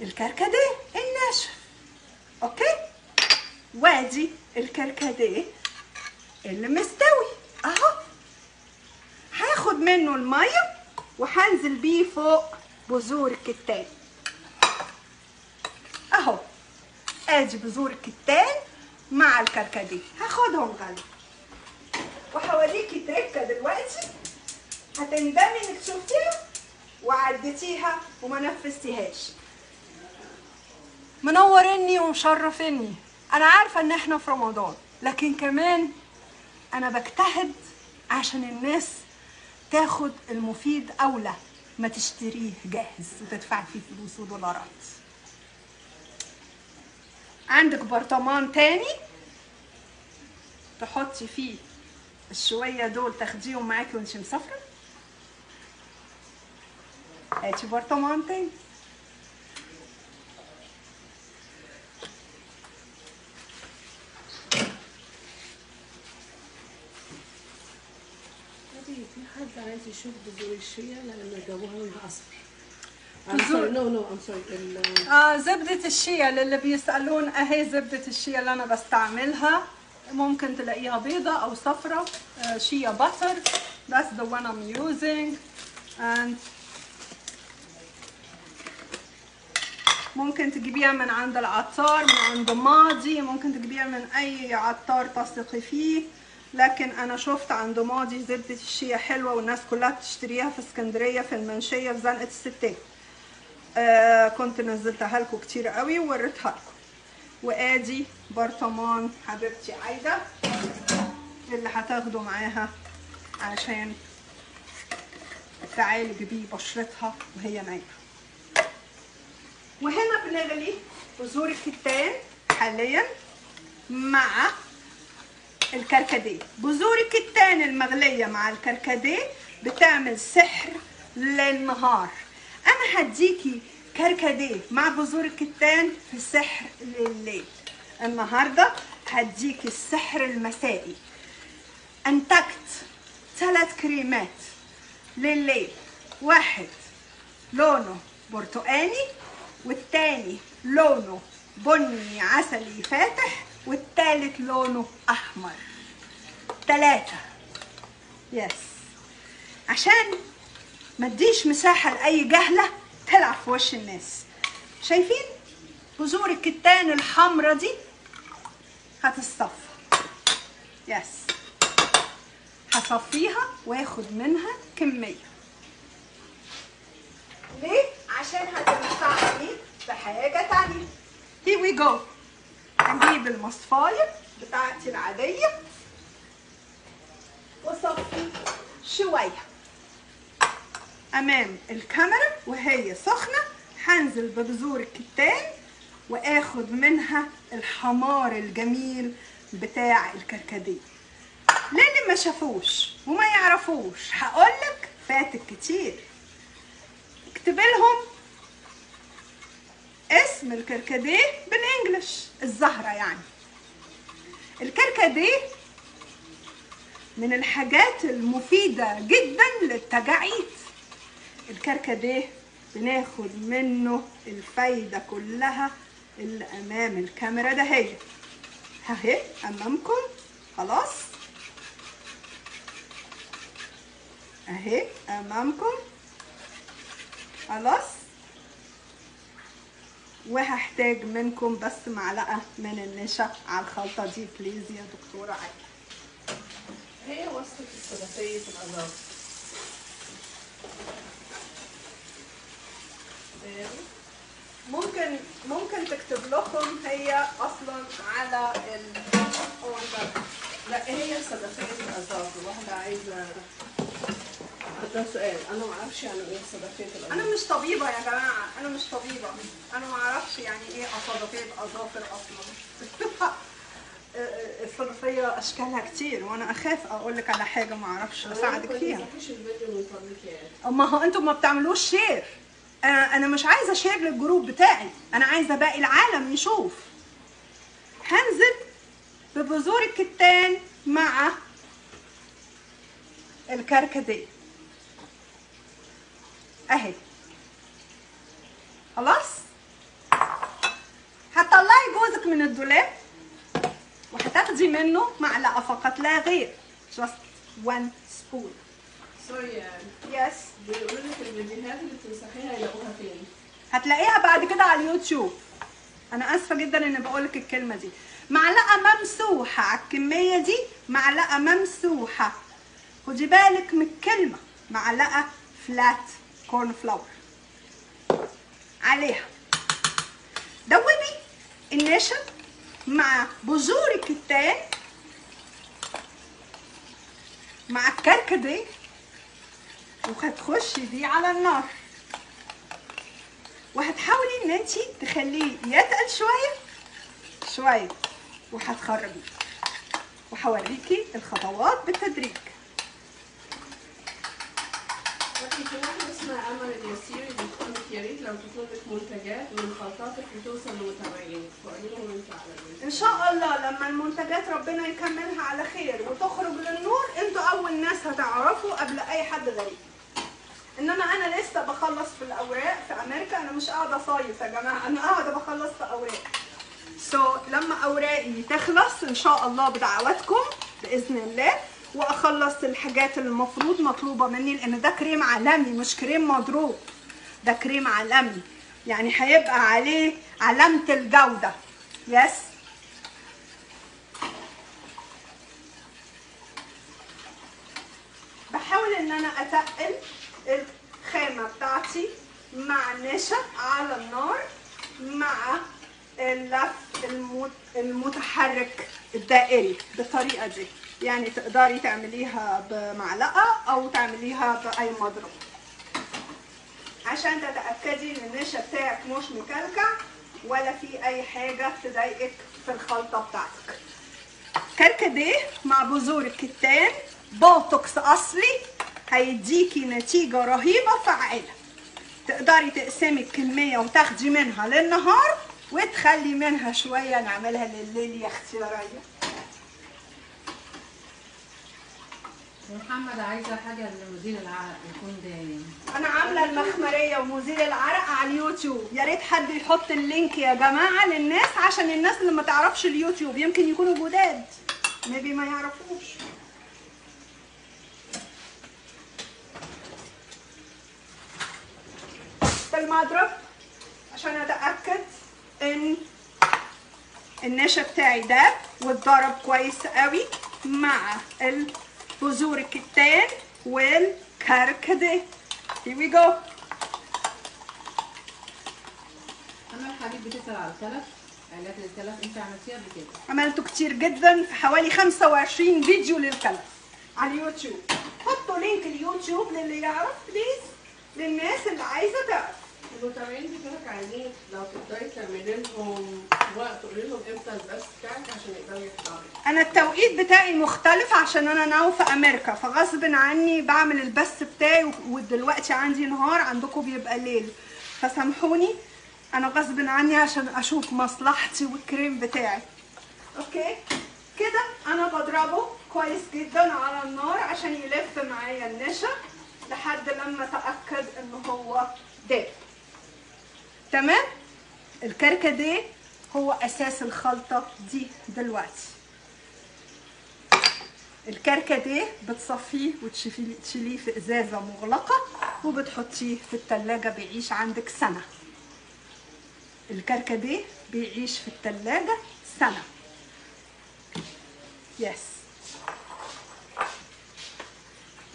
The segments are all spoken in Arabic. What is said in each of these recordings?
الكركديه؟ الناشف أوكي؟ وادي الكركديه اللي مستوي. أهو. هاخد منه المية وهنزل بيه فوق بذور الكتان. أهو. آدي بذور الكتان مع الكركديه. هاخدهم غلي وهوريكي تركه دلوقتي. هتندمي إنك شفتيها وعديتيها وما نفذتيهاش. منورني ومشرفني أنا عارفة إن إحنا في رمضان لكن كمان أنا بجتهد عشان الناس تاخد المفيد أولى ما تشتريه جاهز وتدفع فيه فلوس ودولارات. عندك برطمان تاني؟ تحطي فيه الشوية دول تاخديهم معاكي وانتي مسافرة؟ هاتي برطمان تاني. حد عايز يشوف بذور الشيا لأن جابوها لونها اصفر بذور- no no I'm sorry آه زبدة الشيا للي بيسألون أهي زبدة الشيا اللي أنا بستعملها. ممكن تلاقيها بيضة أو صفرة آه شيا باتر that's the one I'm using. And ممكن تجيبيها من عند العطار من عند ماضي. ممكن تجيبيها من أي عطار تثقي فيه. لكن أنا شفت عند ماضي زبدة الشيا حلوة والناس كلها بتشتريها في اسكندرية في المنشية في زنقة الستات آه كنت نزلتها لكم كتير قوي ووريتها لكم. وآدي برطمان حبيبتي عايدة اللي هتاخده معاها عشان تعالج بيه بشرتها وهي نايمة. وهنا بنغلي بذور الكتان حاليا مع الكركديه. بذور الكتان المغلية مع الكركديه بتعمل سحر للنهار. أنا هديكي كركديه مع بذور الكتان في سحر لليل. النهاردة هديكي السحر المسائي. أنتجت ثلاث كريمات لليل. واحد لونه برتقاني والتاني لونه بني عسلي فاتح والتالت لونه أحمر. تلاتة. يس عشان ما اديش مساحة لأي جهلة تلعب في وش الناس. شايفين؟ بذور الكتان الحمرة دي؟ هتتصفى يس هصفيها وآخد منها كمية. ليه؟ عشان هتنفعني في حاجة تانية. Here we go. هنجيب المصفاية بتاعتي العادية. وصفي شوية. أمام الكاميرا وهي سخنة هنزل ببذور الكتان واخد منها الحمار الجميل بتاع الكركديه. للي ما شافوش وما يعرفوش هقولك فاتك كتير. اكتب لهم اسم الكركديه بالانجلش الزهرة يعني. الكركديه من الحاجات المفيدة جدا للتجاعيد. الكركديه بناخد منه الفايدة كلها اللي أمام الكاميرا ده هي. اهي أمامكم خلاص. اهي أمامكم خلاص. وهحتاج منكم بس معلقة من النشا على الخلطة دي please يا دكتورة عايدة هي وصفة الثلاثية الأزاز ممكن ممكن تكتب لكم هي أصلا على ال order لا هي صدفية الأظافر واحدة عايزة ده سؤال. أنا ما أعرفش يعني إيه صدفية الأظافر أنا مش طبيبة يا جماعة. أنا مش طبيبة. أنا ما أعرفش يعني إيه اصابتين أظافر أصلا. الصدفيه أشكالها كتير وأنا أخاف أقول لك على حاجة ما أعرفش. أساعدك فيها. أما هو أنتوا ما بتعملوش share. أنا أنا مش عايزة share لل group بتاعي. أنا عايزة باقي العالم يشوف. هنزل ببذور الكتان مع الكركديه. اهي خلاص؟ الدولاب وهتاخدي منه معلقة فقط لا غير. Just one spoon. سوري يعني yes. بيقولوا لك الفيديوهات اللي بتمسحيها يلاقوها فين؟ هتلاقيها بعد كده على اليوتيوب. أنا آسفة جدا ان بقولك الكلمة دي. معلقة ممسوحة. على الكمية دي معلقة ممسوحة. خدي بالك من الكلمة. معلقة flat corn flour عليها. دوبي النشا مع بذور الكتان مع الكركديه وهتخشي دي على النار. وهتحاولي إن انت تخليه يتقل شوية شوية وهتخرجيه. وهوريكي الخطوات بالتدريج. الويب. إن شاء الله لما المنتجات ربنا يكملها على خير وتخرج للنور أنتوا أول ناس هتعرفوا قبل أي حد غريب. إنما أنا لسه بخلص في الأوراق في أمريكا أنا مش قاعدة صايف يا جماعة أنا قاعدة بخلص في أوراق. so so, لما أوراقي تخلص إن شاء الله بدعواتكم بإذن الله. وأخلص الحاجات المفروض مطلوبة مني لأن ده كريم عالمي مش كريم مضروب. ده كريم عالمي. يعني هيبقى عليه علامة الجودة. yes بحاول إن أنا أتقل الخامة بتاعتي مع النشا على النار مع اللف المت- المتحرك الدائري بالطريقة دي. يعني تقدري تعمليها بمعلقة أو تعمليها بأي مضرب. عشان تتأكدي إن النشا بتاعك مش مكلكع ولا في أي حاجة تضايقك في الخلطة بتاعتك. كركديه مع بذور الكتان بوتوكس أصلي هيديكي نتيجة رهيبة فعالة. تقدري تقسمي الكمية وتاخدي منها للنهار وتخلي منها شوية نعملها لليل يا أختي ريا محمد عايزة حاجة لمزيل العرق يكون دايم أنا عاملة المخمرية ومزيل العرق على اليوتيوب. يا ريت حد يحط ال link يا جماعة للناس عشان الناس اللي ما تعرفش اليوتيوب يمكن يكونوا جداد. ميبي ما يعرفوش. بالمضرب عشان أتأكد إن النشا بتاعي داب واتضرب كويس قوي مع بذور الكتان والكركديه. Here we go. أنا الحبيب بتسأل على الكلف. علاج للكلف أنت عملتيها قبل كده. عملته كتير جدا في حوالي 25 فيديو للكلف. على اليوتيوب. حطوا link اليوتيوب للي يعرف please للناس اللي عايزة تعرف. المتابعين بتوعك عايزين لو تقدري تعملي لهم وقت قولي لهم إمتى البث بتاعك عشان يقدروا يحضروا. أنا التوقيت بتاعي مختلف عشان أنا now في أمريكا فغصب عني بعمل البث بتاعي ودلوقتي عندي نهار عندكم بيبقى ليل. فسامحوني أنا غصب عني عشان أشوف مصلحتي والكريم بتاعي. أوكي؟ كده أنا بضربه كويس جدا على النار عشان يلف معايا النشا لحد لما أتأكد إن هو داب تمام؟ الكركديه هو أساس الخلطة دي دلوقتي. الكركديه بتصفيه وتشيليه تشيليه في إزازة مغلقة وبتحطيه في التلاجة بيعيش عندك سنة. الكركديه بيعيش في التلاجة سنة. يس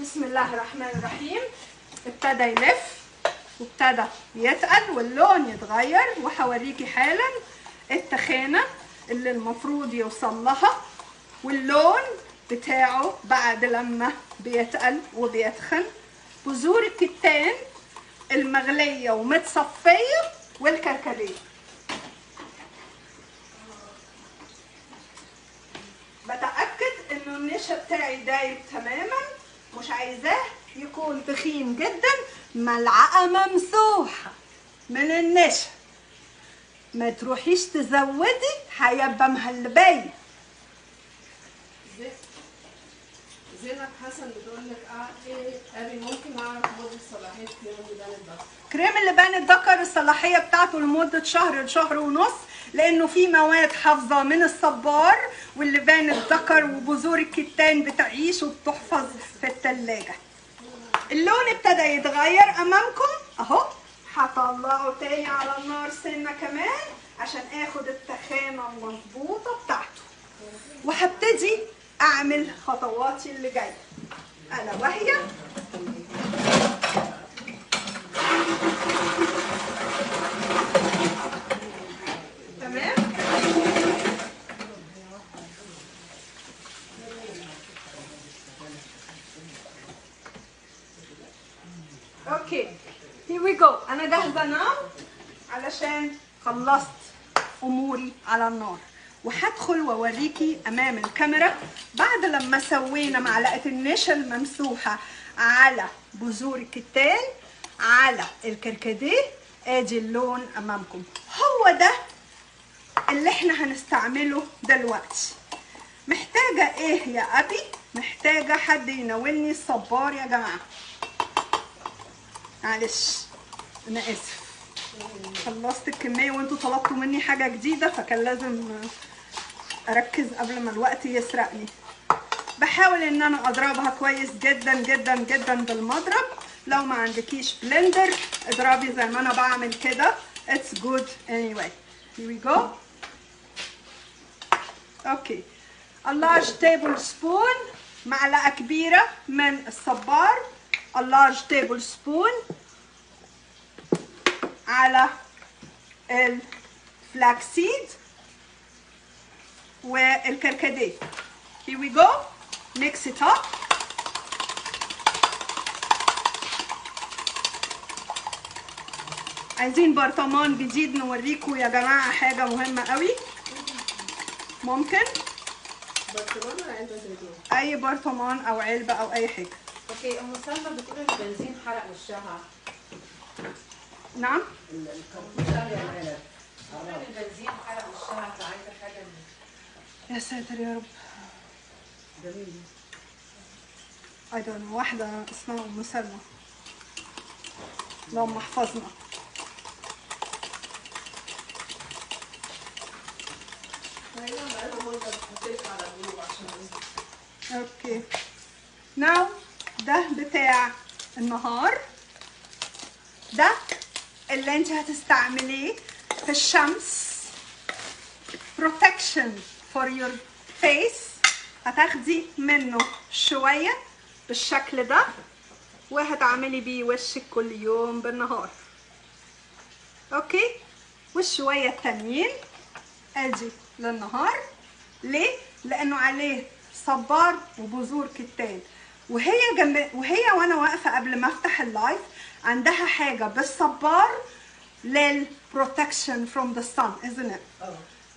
بسم الله الرحمن الرحيم. ابتدى يلف. وابتدى يتقل واللون يتغير وهوريكي حالا التخانة اللي المفروض يوصل لها واللون بتاعه بعد لما بيتقل وبيتخن. بذور الكتان المغلية ومتصفية والكركديه. بتأكد إنه النشا بتاعي دايب تماما مش عايزاه يكون تخين جدا. ملعقة ممسوحة. من النشا ما تروحيش تزودي هيبقى مهلبية زينب حسن بتقول لك آه إيه أبي ممكن أعرف مدة صلاحية كريم اللبان الضغط كريم اللبان الذكر الصلاحية بتاعته لمدة شهر لشهر ونص لأنه في مواد حافظة من الصبار واللبان الذكر وبذور الكتان بتعيش وبتحفظ في التلاجة. اللون ابتدى يتغير أمامكم. أهو. هطلعه تاني على النار سنة كمان عشان آخد التخانة المظبوطة بتاعته. وهبتدي أعمل خطواتي اللي جاية. ألا وهي تمام أوكي here we go. أنا جاهزة انام علشان خلصت أموري على النار. وهدخل وأوريكي أمام الكاميرا بعد لما سوينا معلقة النشا الممسوحة على بذور الكتان على الكركديه. ادي اللون أمامكم. هو ده اللي إحنا هنستعمله دلوقتي. محتاجة إيه يا أبي؟ محتاجة حد يناولني الصبار يا جماعة. معلش. أنا آسف. خلصت الكمية وانتوا طلبتوا مني حاجة جديدة فكان لازم أركز قبل ما الوقت يسرقني. بحاول إن أنا أضربها كويس جدا جدا جدا بالمضرب. لو ما عندكيش blender اضربي زي ما أنا بعمل كده. It's good anyway. Here we go. okay a large tablespoon معلقة كبيرة من الصبار. A large tablespoon على الفلاكسيد والكركديه here we go. Mix it up. عايزين برطمان جديد نوريكم يا جماعة حاجة مهمة قوي. ممكن؟ برطمان علبة؟ أي برطمان أو علبة أو أي حاجة. أوكي أم سلمى بتقول البنزين حرق وشها. نعم؟ البنزين حرق وشها فعايزه حاجة يا ساتر يا رب. جميل don't know واحدة اسمها أم سلمى. اللهم احفظنا. okay now ده بتاع النهار. ده اللي انت هتستعمليه في الشمس. Protection for your face. هتاخدي منه شوية بالشكل ده وهتعملي بيه وشك كل يوم بالنهار. okay والشوية التانيين ادي للنهار. ليه؟ لأنه عليه صبار وبذور كتان. وهي جنب وهي وأنا واقفة قبل ما افتح ال live عندها حاجة بالصبار لل protection from the sun isn't it؟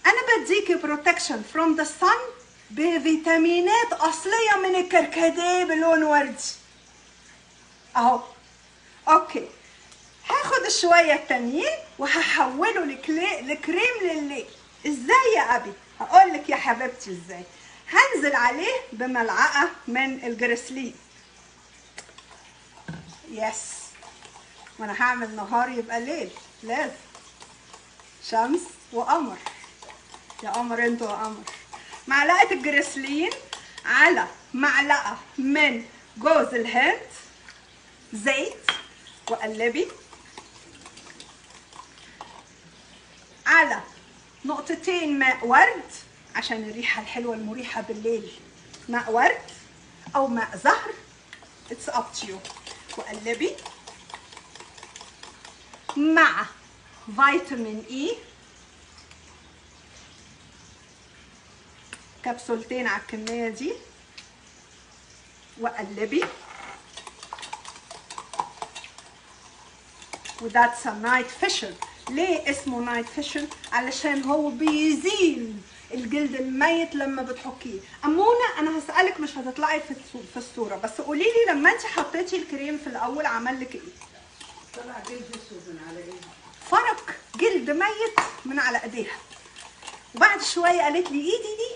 أنا بديكي protection from the sun بفيتامينات أصلية من الكركديه بلون وردي. أهو. okay. هاخد الشويه التانيين وهحوله. لكريم لليل. إزاي يا أبي؟ هقول لك يا حبيبتي إزاي. هنزل عليه بملعقة من الجريسلين يس وأنا هعمل نهار يبقى ليل لازم شمس وقمر. يا قمر أنتوا يا قمر. معلقة الجريسلين على معلقة من جوز الهند زيت وقلبي. على نقطتين ماء ورد. عشان الريحة الحلوة المريحة بالليل. ماء ورد أو ماء زهر up to you. وقلبي مع فيتامين اي كبسولتين على الكمية دي. وقلبي و that's night facial ليه اسمه night facial علشان هو بيزيل. الجلد الميت لما بتحكيه. أمونة أنا هسألك مش هتطلعي في في الصورة بس قولي لي لما انت حطيتي الكريم في الأول عمل لك إيه؟ طلع جلد أسود من على إيدي. فرق جلد ميت من على إيديها. وبعد شوية قالت لي إيدي دي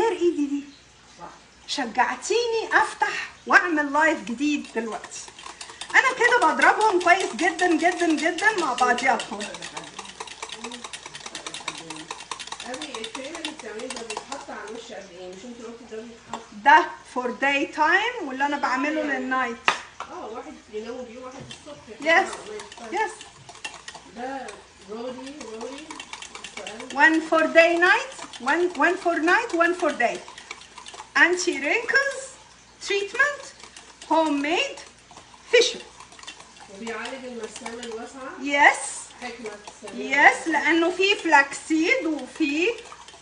غير إيدي دي. شجعتيني أفتح وأعمل live جديد دلوقتي. أنا كده بضربهم كويس جدا جدا جدا مع بعضياتهم ابي الكريم اللي بتعمليه ده بيتحط على الوش قد إيه؟ مش أنت قلتي ده for day time واللي أنا بعمله لل night آه واحد ينام بيه واحد الصبح yes آه، yes ده رودي رودي. السؤال one for day night one one for night one for day. Anti wrinkles treatment homemade facial وبيعالج المسام الواسعة؟ Yes. حكمة. السلام يس لأنه فيه flaxseed وفيه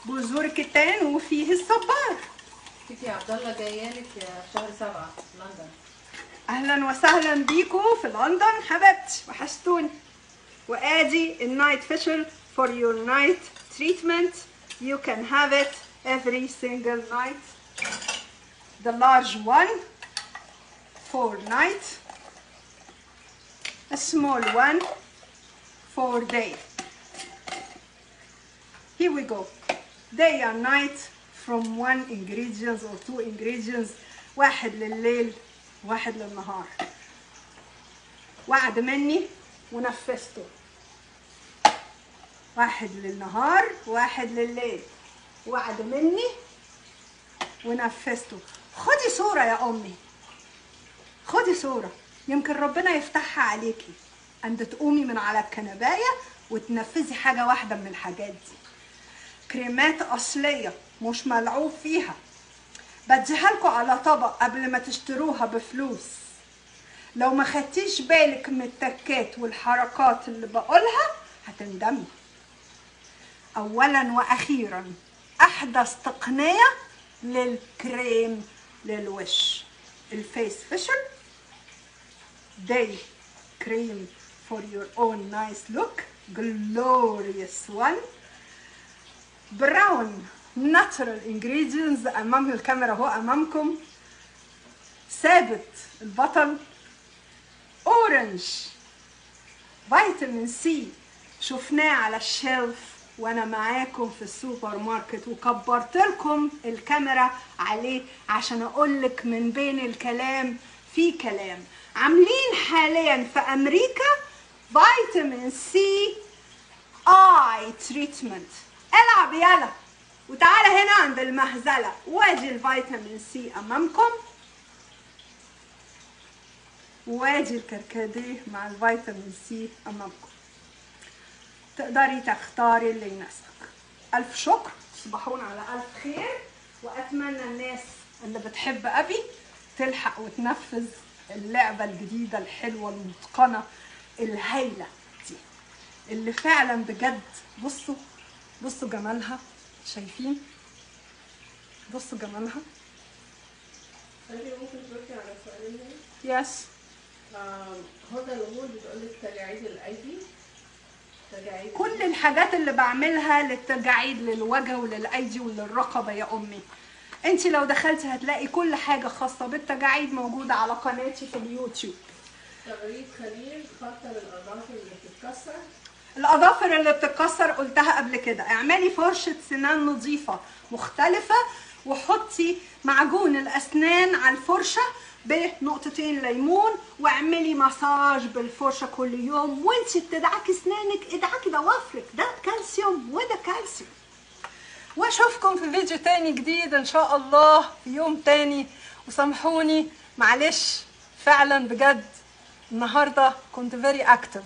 بذور كتان وفيه الصبار. تيتي عبد الله جاية لك في شهر سبعة في لندن. أهلا وسهلا بيكم في لندن حبيبتي. وحشتوني. وآدي النايت فيشل for your night treatment. You can have it every single night. The large one for night. A small one for day. Here we go. Day and night from one ingredients or two ingredients واحد لليل واحد للنهار. وعد مني ونفذته. واحد للنهار واحد لليل وعد مني ونفذته. خدي صورة يا أمي. خدي صورة. يمكن ربنا يفتحها عليكي. عند تقومي من على الكنباية وتنفذي حاجة واحدة من الحاجات دي. كريمات أصلية مش ملعوب فيها. بديها لكم على طبق قبل ما تشتروها بفلوس. لو ما خدتيش بالك من التكات والحركات اللي بقولها هتندمي. اولا وأخيرا احدث تقنيه للكريم للوش. ال face facial day cream for your own nice look. Glorious one. brown natural ingredients امام الكاميرا اهو امامكم ثابت البطل orange vitamin C شفناه على ال shelf وأنا معاكم في السوبر ماركت وكبرت لكم الكاميرا عليه عشان أقول لك من بين الكلام في كلام. عاملين حاليا في أمريكا vitamin C eye treatment العب يلا. وتعالى هنا عند المهزلة. وادي ال vitamin C أمامكم. وادي الكركديه مع ال vitamin C أمامكم. تقدري تختاري اللي يناسبك. ألف شكر. تصبحون على ألف خير. وأتمنى الناس اللي بتحب أبي تلحق وتنفذ اللعبة الجديدة الحلوة المتقنة الهايلة دي. اللي فعلا بجد بصوا بصوا جمالها شايفين؟ بصوا جمالها. انت ممكن تردي على سؤالين يس هدى الغول بتقول لك تجاعيد الأيدي. كل الحاجات اللي بعملها للتجاعيد للوجه وللأيدي وللرقبة يا أمي. انت لو دخلتي هتلاقي كل حاجة خاصة بالتجاعيد موجودة على قناتي في اليوتيوب. تغريد خليل خاطر الاظافر اللي بتتكسر. الأظافر اللي بتتكسر قلتها قبل كده. اعملي فرشة سنان نظيفة مختلفة وحطي معجون الأسنان على الفرشة بنقطتين ليمون واعملي مساج بالفرشة كل يوم. وانتي بتدعكي اسنانك ادعكي ضوافرك ده كالسيوم وده كالسيوم. واشوفكم في فيديو تاني جديد إن شاء الله في يوم تاني. وسامحوني معلش فعلا بجد النهارده كنت very active